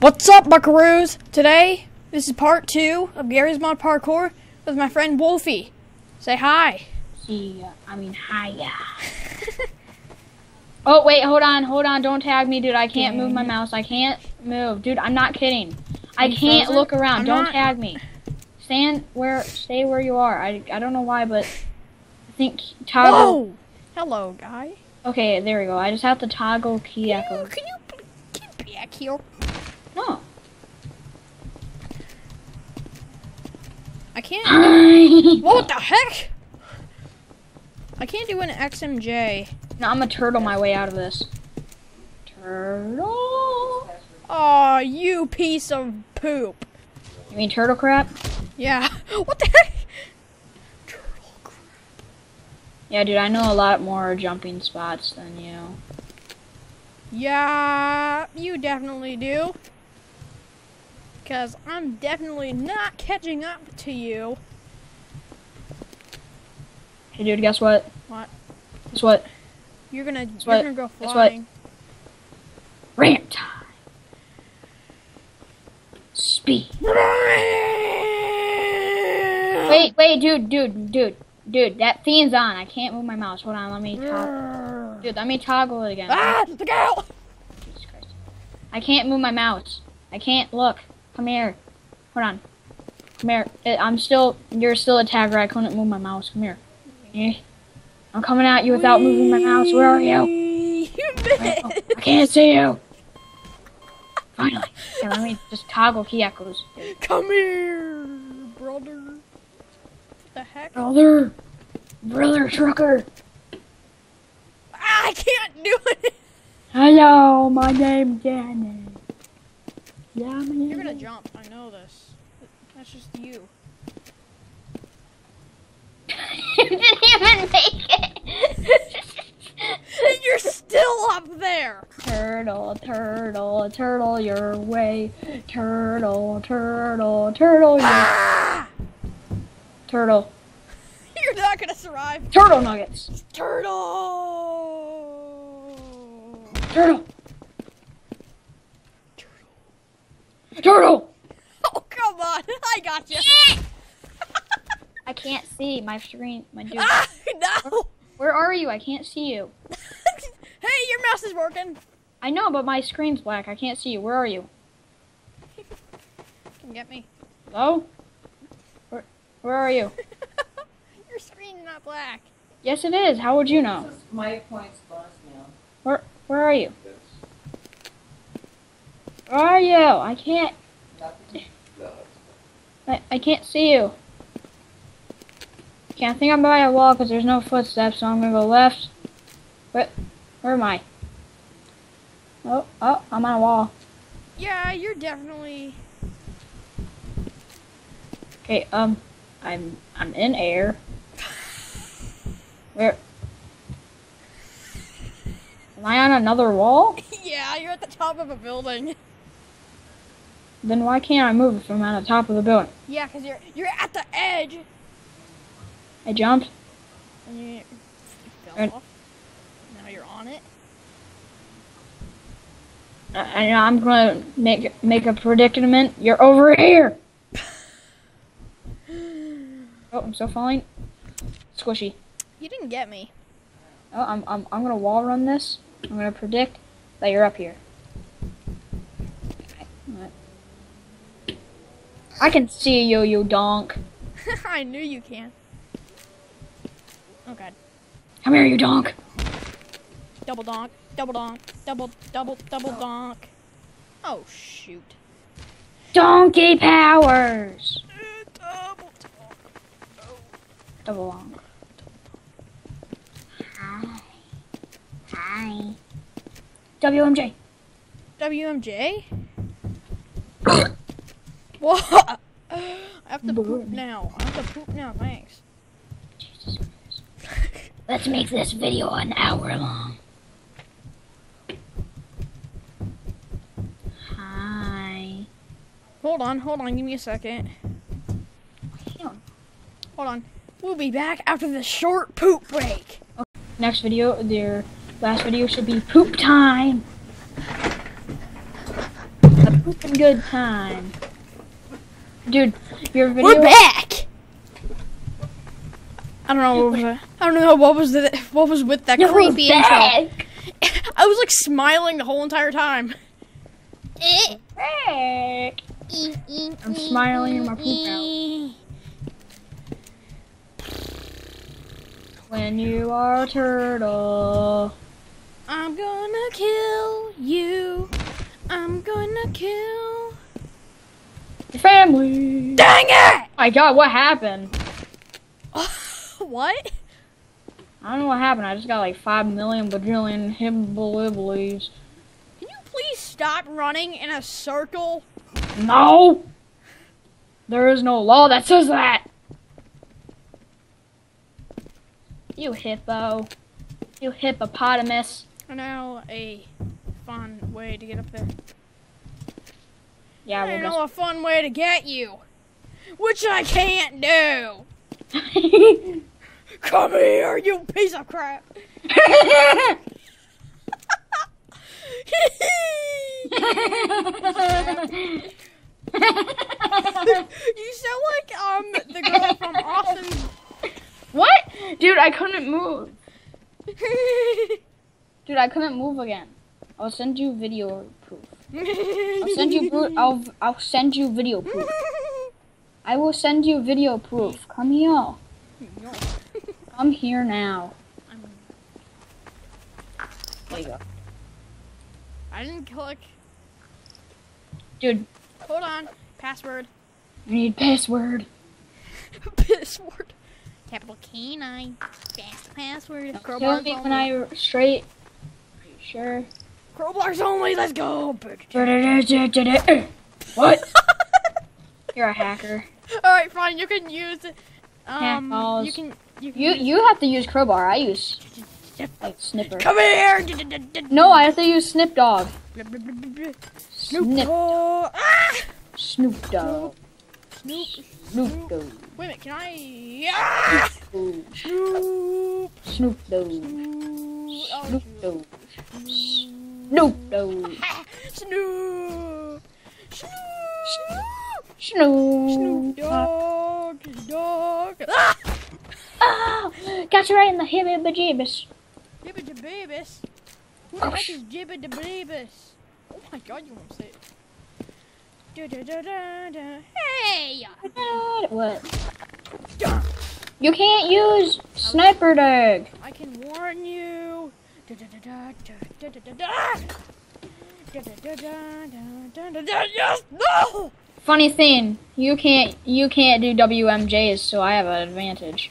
What's up, buckaroos? Today, this is part two of Garry's Mod Parkour with my friend Wolfie. Say hi. See, ya. I mean, hiya. oh, wait, hold on, hold on. Don't tag me, dude. I can't move my mouse. I can't move. Dude, I'm not kidding. I can't look around. I'm don't not- tag me. Stand where, stay where you are. I, I don't know why, but I think toggle. Whoa! Hello, guy. Okay, there we go. I just have to toggle key Can you, echo. can you get back here? Oh. I can't. no, What the heck? I can't do an XMJ. No, I'm gonna turtle my way out of this. Turtle. Aw, you piece of poop. You mean turtle crap? Yeah. What the heck? Turtle crap. Yeah, dude, I know a lot more jumping spots than you. Yeah, you definitely do. Because I'm definitely not catching up to you. Hey, dude, guess what? What? Guess what? You're gonna, what- you're gonna go guess what? flying. Rant time. Speed. Wait, wait, dude, dude, dude, dude. That theme's on. I can't move my mouse. Hold on, let me toggle. Dude, let me toggle it again. Ah, look out! Jesus Christ. I can't move my mouse. I can't look. Come here. Hold on. Come here. Eh, I'm still. You're still a tagger. I couldn't move my mouse. Come here. Eh. I'm coming at you without moving my mouse. Where are you? You Wait, oh. I can't see you. Finally. Let me just toggle key echoes. Come here, brother. What the heck? Brother. Brother trucker. Ah, I can't do it. Hello, my name's Danny. Yeah, name. You're gonna jump. I know this. That's just you. you didn't even make it. And you're still up there. turtle, turtle, turtle your way. Turtle, turtle, turtle your Ah! turtle. You're not gonna survive. Turtle nuggets. Turtle. Turtle. Turtle. Oh come on! I got you. I can't see my screen. My dude. ah, no. Where are you? I can't see you. hey, your mouse is working. I know, but my screen's black. I can't see you. Where are you? Can get me. Hello? Where, where are you? your screen's not black. Yes, it is. How would you know? My points bonus now. Where Where are you? Where are you? I can't. I, I can't see you. Okay, I think I'm by a wall because there's no footsteps, so I'm gonna go left. Where, where am I? Oh, oh, I'm on a wall. Yeah, you're definitely. Okay, um, I'm I'm in air. Where? Am I on another wall? yeah, you're at the top of a building. Then why can't I move if I'm on the top of the building? Yeah, cause you're you're at the edge. I jumped. And you, fell And- off. Now you're on it. I- I'm gonna make make a predicament. You're over here. Oh, I'm still falling. Squishy. You didn't get me. Oh, I'm I'm I'm gonna wall run this. I'm gonna predict that you're up here. Okay, alright. I can see you, you donk. I knew you can. Oh god. Come here, you donk. Double donk. Double donk. Double double double donk. Oh shoot. Donkey powers. Double donk. Double long. Hi. Hi. WMJ. WMJ? What? I have to poop now. I have to poop now, thanks. Let's make this video an hour long. Hi. Hold on, hold on, give me a second. Damn. Hold on. We'll be back after the short poop break. Next video, their last video should be poop time. Whooping good time. Dude, your video. We're back. I don't know. What was? I don't know what was the what was with that You're creepy intro. I was like smiling the whole entire time. I'm smiling in my poop out. When you are a turtle. I'm gonna kill you. I'm gonna kill. Family. Dang it! Oh my god, what happened? what? I don't know what happened. I just got like 5 million bajillion hibbliblies. Can you please stop running in a circle? No! There is no law that says that! You hippo. You hippopotamus. Now a fun way to get up there. Yeah, I we'll know a fun way to get you, which I can't do. Come here, you piece of crap. you sound like um the girl from Austin. what? Dude, I couldn't move. Dude, I couldn't move again. I'll send you video. I'll send you bru- I'll I'll send you video proof. I will send you video proof. Come here. Come here now. There you go. I didn't click. Dude, Hold on. Password. I need password. Password. Capital K9. Fast password. Tell me when. I straight. Are you sure? Crowbars only. Let's go. What? You're a hacker. All right, fine. You can use. Um, Hackballs. you can. You can You use- you have to use crowbar. I use like snipper. Come here. No, I have to use snip dog. Snoop Snip Dogg. Ah! Snoop dog. Snoop. Snoop dog. Wait a minute. Can I? Ah! Snoop. Snoop dog. Snoop. Oh, Snoop dog. Snoop dog. Ah, Snoop. Snoop. Snoop. Snoop Dogg. Dog. Ah! Ah, got you right in the hibby bajibis. Jibba da babies. Who the heck is Jibba babies? Oh my god, you won't say it. Da da da da da. Hey! What? You can't use sniper dog. I can warn you. Yes! No! Funny thing, you can't you can't do WMJs, so I have an advantage.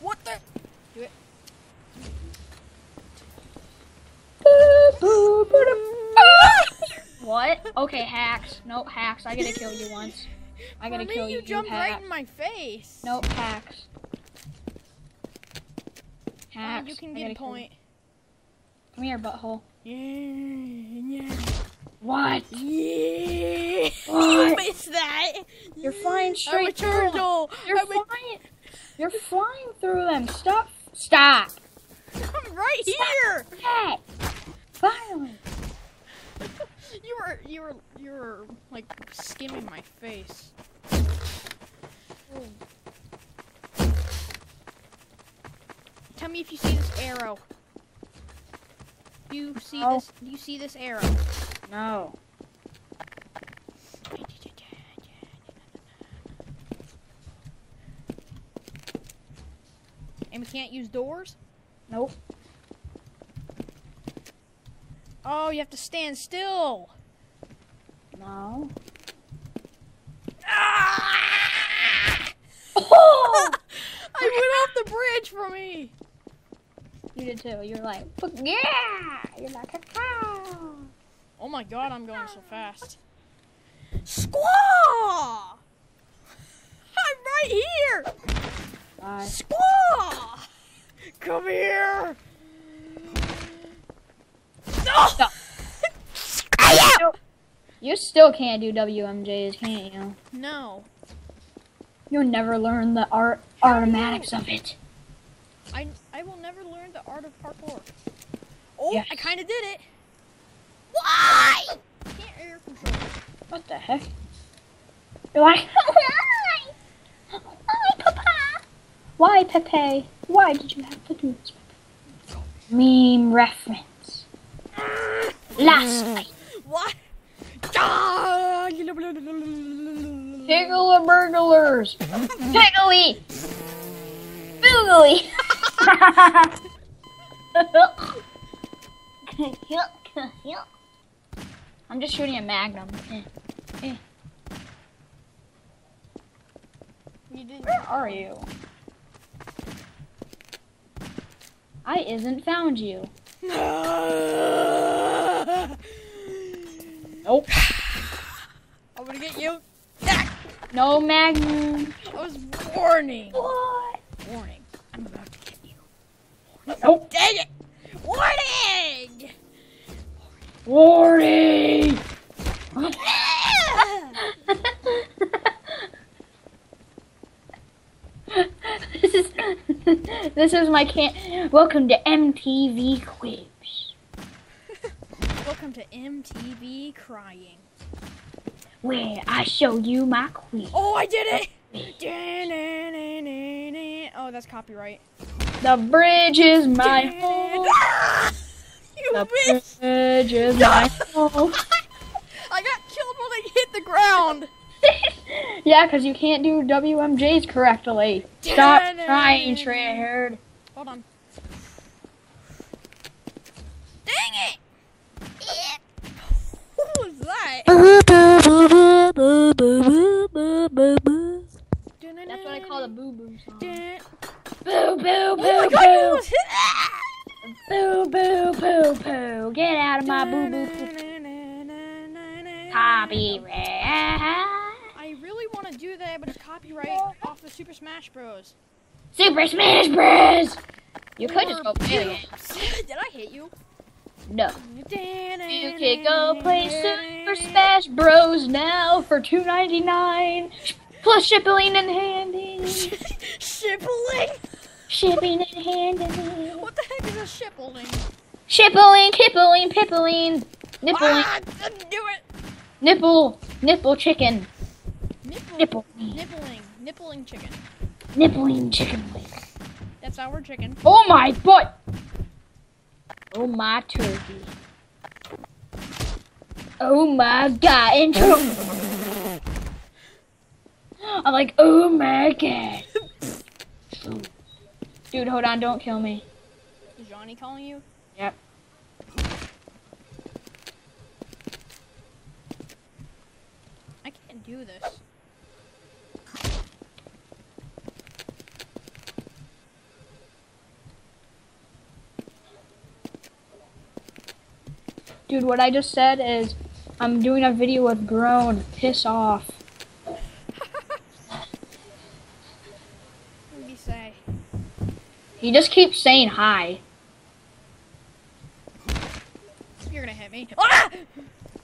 What the? Do it. What? Okay, hacks. Nope, hacks. I gotta kill you once. I gotta kill you. you jumped hack. right in my face. Nope, hacks. Fine, Hacks. you can I get gotta a kill point. Come here, butthole. Yeah, yeah, What? yeah. What? You missed that. You're flying I'm a straight through them. turtle. You're I'm, a, flying. You're flying through them. Stop. Stop. I'm right here. Hey. Finally. You were, you were, you were like skimming my face. Oh. Tell me if you see this arrow. Do you see No. this? Do you see this arrow? No. And we can't use doors? Nope. Oh, you have to stand still. No. Ah! Oh! I went off the bridge for me. You did too. You're like, yeah! You're like. Oh my god, I'm going so fast. Squaw! I'm right here! Bye. Squaw! Come here! No! Stop. You still can't do WMJs, can't you? No. You'll never learn the art aromatics of it. I, I will never the art of parkour. Oh, Yes. I kind of did it. Why? heck? You're like, why? Why, Papa? Why, Pepe? Why did you have to do this, Pepe? Meme reference. Last night. What? Ah! Piggler burglars. Piggly. Boogly. I'm just shooting a magnum. Eh. You didn't. Where are you? I isn't found you. Nope. I'm gonna get you. No magnum. I was warning. What? Warning. I'm about to get you. Nope. Dang it! Warning! Warning. this is this is my can. Welcome to MTV Quips, Welcome to MTV Crying. where I show you my quiz. Oh, I did it! Oh, that's copyright. The bridge is my home. you The bitch! bridge is my home. I got killed when I hit the ground. yeah, because you can't do WMJs correctly. Stop trying, Treyherd. Hold on. Dang it! What was that? That's what I call the boo boo song. Dun- Boo boo Oh god, hit Boo boo poo poo. Get out of my boo boo poo. Copyright. I really want to do that, but it's copyright off the Super Smash Bros. Super Smash Bros. You could just go play. Did I hit you? No. You could go play Super Smash Bros now for two ninety nine plus shipping and handling. Shippling? Shipping and handling. What the heck is a shippling? Shippling, kippling, pippling, nippling, Ah, do it. nipple, nipple chicken, Nipple, nipple, nippling, nippling chicken. nippling chicken wing. That's our chicken. Oh my butt! Oh my turkey. Oh my god, intro. I'm like, oh my god. Dude, hold on, don't kill me. Is Johnny calling you? Yep. I can't do this. Dude, what I just said is, I'm doing a video with Grown. Piss off. What did he say? He just keeps saying hi. You're gonna hit me. Ah!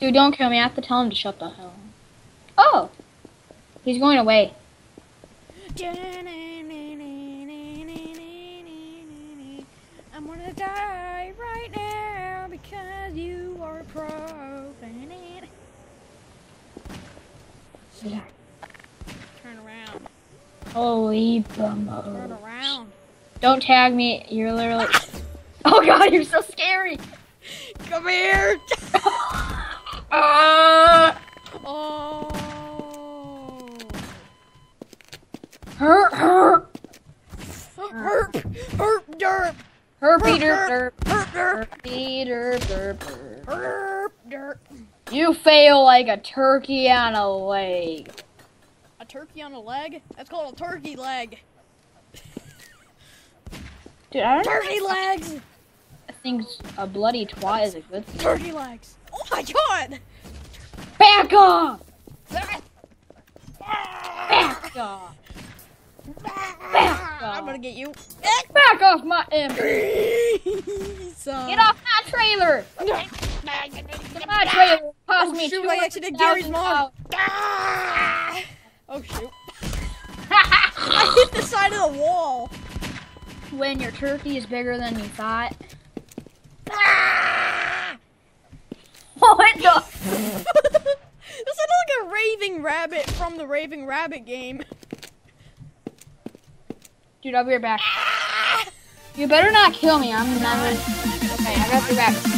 Dude, don't kill me. I have to tell him to shut the hell up. Oh! He's going away. I'm gonna die right now because you are pro. Turn around. Holy Turn bummo. around. Don't tag me. You're literally. Oh god, you're so scary. Come here. Uh, Oh. hurt, hurt. Herp. Herp. Derp. Herpy derp derp. Herp. Derp. Herpy derp derp derp. Herp. Derp. You fail like a turkey on a leg. A turkey on a leg? That's called a turkey leg. Dude, I don't Turkey legs. I think a bloody twat is a good thing. Turkey legs. Oh my god. Back off! Back off! I'm gonna get you. Back off my imp! Get off my trailer! My trailer cost Oh me shoot, I actually did Gary's mom. $200,000. Ah! Oh shoot. I hit the side of the wall. When your turkey is bigger than you thought. Ah! What the? This sounded like a raving rabbit from the Raving Rabbit game. Dude, I'll be right back. You better not kill me. I'm not. Okay, I got your back.